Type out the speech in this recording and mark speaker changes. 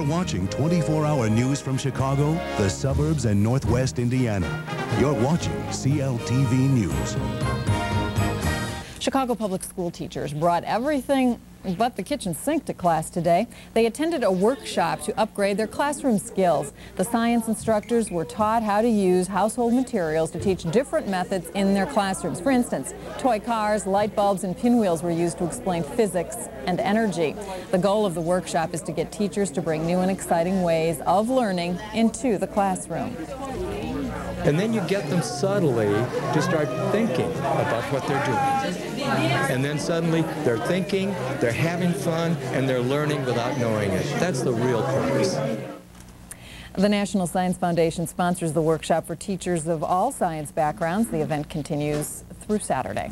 Speaker 1: You're watching 24-hour news from Chicago, the suburbs, and Northwest Indiana. You're watching CLTV News.
Speaker 2: Chicago Public School teachers brought everything but the kitchen sink to class today. They attended a workshop to upgrade their classroom skills. The science instructors were taught how to use household materials to teach different methods in their classrooms. For instance, toy cars, light bulbs, and pinwheels were used to explain physics and energy. The goal of the workshop is to get teachers to bring new and exciting ways of learning into the classroom.
Speaker 3: And then you get them subtly to start thinking about what they're doing. And then suddenly they're thinking, they're having fun, and they're learning without knowing it. That's the real purpose.
Speaker 2: The National Science Foundation sponsors the workshop for teachers of all science backgrounds. The event continues through Saturday.